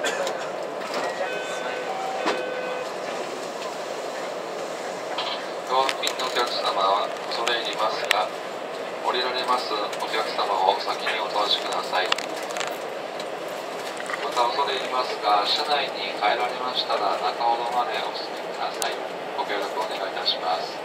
ドア付近のお客様は恐れ入りますが降りられますお客様を先にお通しください。また恐れ入りますが車内に帰られましたら中ほどまでお進みください。ご協力お願いいたします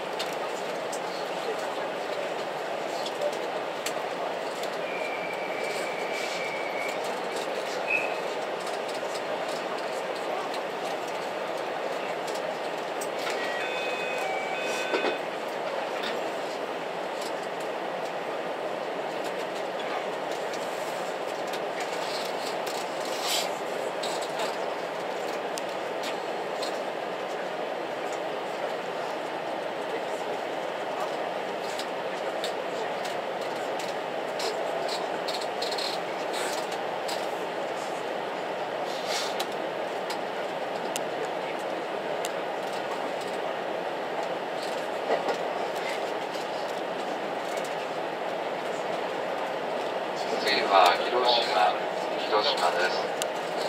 次は広島広島です。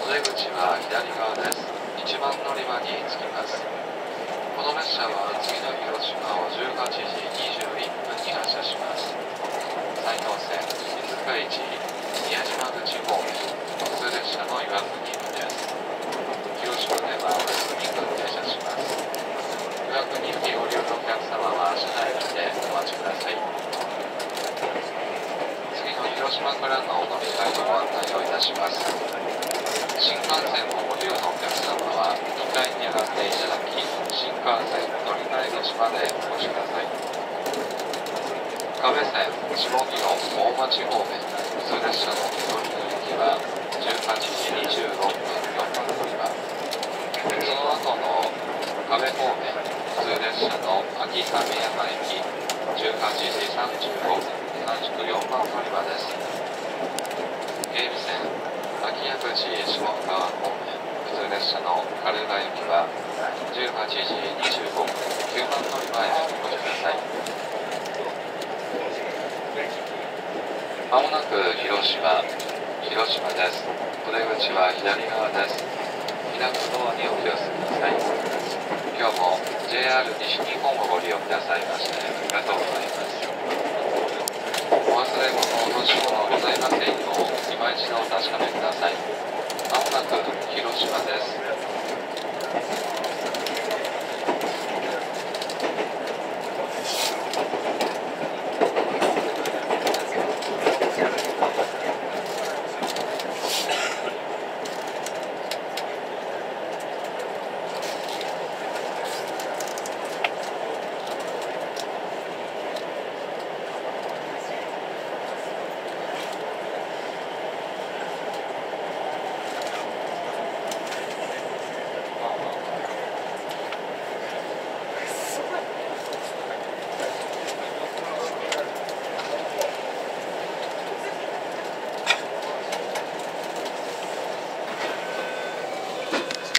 お出口は左側です。一番乗り場に着きます。この列車は次の広島を18時21分に発車します。埼京線水塚市宮島口方面普通列車の岩国行きです。広島ではお休みが停車します。岩国行きご利用のお客様は車内にてお待ちください次の広島からのお乗り換えのご案内をいたします。新幹線をご利用のお客様は2階に上がっていただき新幹線乗り換え口までお越しください。壁線下木の大町方面普通列車の乗り換え行きは18時26分4番乗り場その後の壁方面普通列車の秋雨山駅18時35分。同じく4番乗り場です。芸備線秋谷口下川方面普通列車のカルガ行きは18時25分9番乗り場へお越しくださいまもなく広島広島です。お出口は左側です。開くドアにお気をつけください。今日も JR 西日本をご利用くださいましてありがとうございます。信号のございませんよう今一度お確かめください。まもなく広島です。